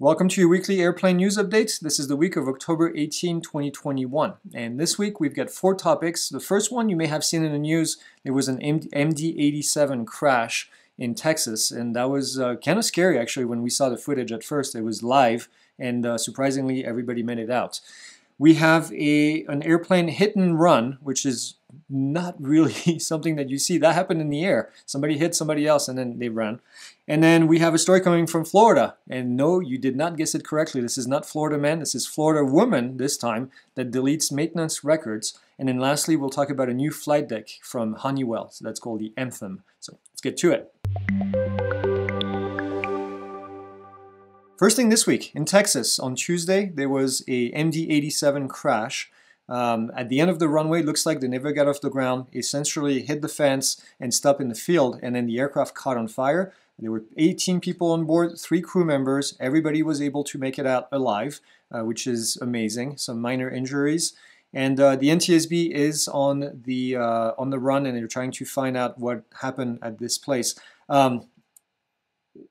Welcome to your weekly airplane news update. This is the week of October 18, 2021. And this week we've got four topics. The first one you may have seen in the news, there was an MD-87 crash in Texas, and that was uh, kind of scary actually when we saw the footage at first. It was live, and uh, surprisingly everybody made it out. We have a an airplane hit and run, which is not really something that you see. That happened in the air. Somebody hit somebody else and then they ran. And then we have a story coming from Florida. And no, you did not guess it correctly. This is not Florida man. This is Florida woman this time that deletes maintenance records. And then lastly, we'll talk about a new flight deck from Honeywell. So that's called the Anthem. So let's get to it. First thing this week, in Texas, on Tuesday, there was a MD-87 crash. Um, at the end of the runway, looks like they never got off the ground, essentially hit the fence and stopped in the field, and then the aircraft caught on fire. There were 18 people on board, three crew members. Everybody was able to make it out alive, uh, which is amazing. Some minor injuries. And uh, the NTSB is on the uh, on the run, and they're trying to find out what happened at this place. Um,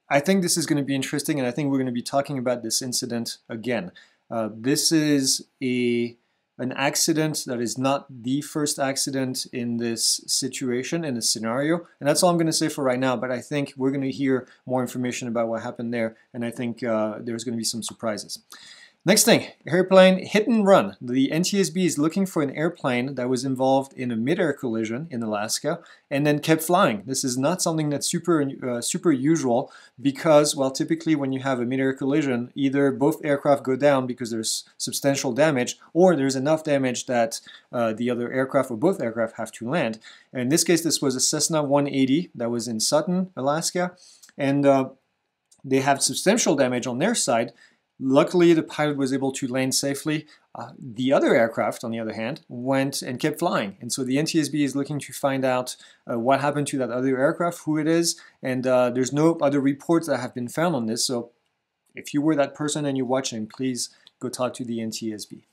I think this is going to be interesting, and I think we're going to be talking about this incident again. Uh, this is a an accident that is not the first accident in this situation, in this scenario. And that's all I'm going to say for right now, but I think we're going to hear more information about what happened there, and I think uh, there's going to be some surprises. Next thing, airplane hit and run. The NTSB is looking for an airplane that was involved in a mid-air collision in Alaska and then kept flying. This is not something that's super uh, super usual because, well, typically when you have a mid-air collision, either both aircraft go down because there's substantial damage or there's enough damage that uh, the other aircraft or both aircraft have to land. And in this case, this was a Cessna 180 that was in Sutton, Alaska, and uh, they have substantial damage on their side, Luckily, the pilot was able to land safely. Uh, the other aircraft, on the other hand, went and kept flying. And so the NTSB is looking to find out uh, what happened to that other aircraft, who it is, and uh, there's no other reports that have been found on this. So if you were that person and you're watching, please go talk to the NTSB.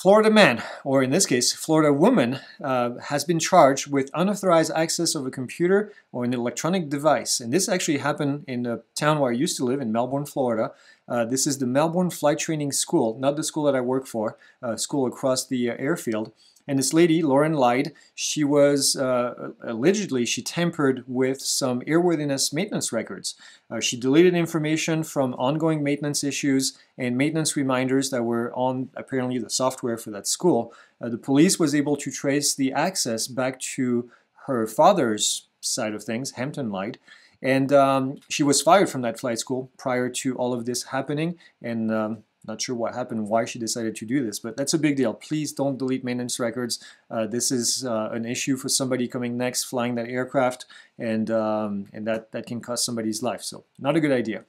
Florida man, or in this case, Florida woman, uh, has been charged with unauthorized access of a computer or an electronic device. And this actually happened in the town where I used to live in Melbourne, Florida. Uh, this is the Melbourne Flight Training School, not the school that I work for, uh, school across the uh, airfield. And this lady, Lauren Lide, She was uh, allegedly she tampered with some airworthiness maintenance records. Uh, she deleted information from ongoing maintenance issues and maintenance reminders that were on apparently the software for that school. Uh, the police was able to trace the access back to her father's side of things. Hampton Light. And um, she was fired from that flight school prior to all of this happening. And um, not sure what happened, why she decided to do this, but that's a big deal. Please don't delete maintenance records. Uh, this is uh, an issue for somebody coming next, flying that aircraft, and um, and that that can cost somebody's life. So not a good idea.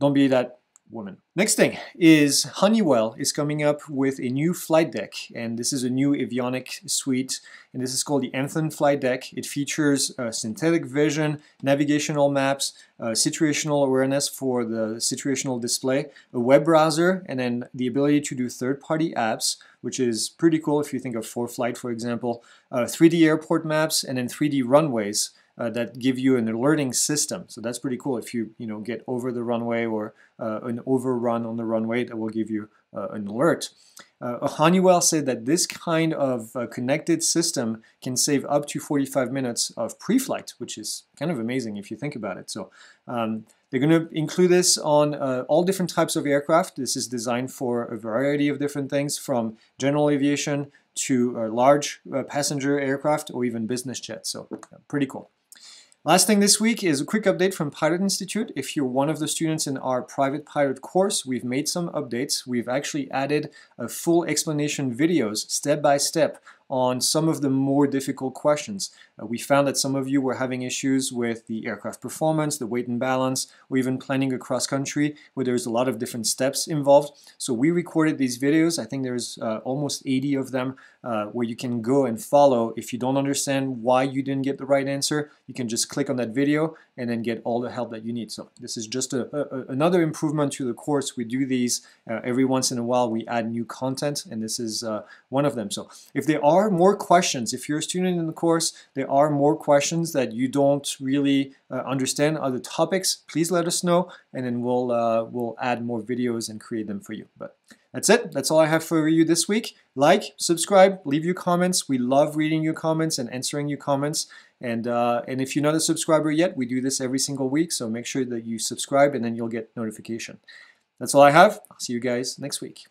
Don't be that woman. Next thing is Honeywell is coming up with a new flight deck and this is a new avionic suite and this is called the Anthem flight deck. It features uh, synthetic vision, navigational maps, uh, situational awareness for the situational display, a web browser and then the ability to do third-party apps which is pretty cool if you think of ForeFlight for example, uh, 3D airport maps and then 3D runways uh, that give you an alerting system. So that's pretty cool. If you you know get over the runway or uh, an overrun on the runway, that will give you uh, an alert. Uh, Honeywell said that this kind of uh, connected system can save up to 45 minutes of pre-flight, which is kind of amazing if you think about it. So um, they're going to include this on uh, all different types of aircraft. This is designed for a variety of different things from general aviation to large passenger aircraft or even business jets. So pretty cool. Last thing this week is a quick update from Pilot Institute. If you're one of the students in our private pilot course, we've made some updates. We've actually added a full explanation videos step by step on some of the more difficult questions. Uh, we found that some of you were having issues with the aircraft performance, the weight and balance, or even planning across country where there's a lot of different steps involved. So we recorded these videos. I think there's uh, almost 80 of them uh, where you can go and follow. If you don't understand why you didn't get the right answer, you can just click on that video and then get all the help that you need. So this is just a, a, another improvement to the course. We do these uh, every once in a while. We add new content and this is uh, one of them. So if there are are more questions. If you're a student in the course, there are more questions that you don't really uh, understand other topics. Please let us know, and then we'll uh, we'll add more videos and create them for you. But that's it. That's all I have for you this week. Like, subscribe, leave your comments. We love reading your comments and answering your comments. And uh, and if you're not a subscriber yet, we do this every single week. So make sure that you subscribe, and then you'll get notification. That's all I have. I'll see you guys next week.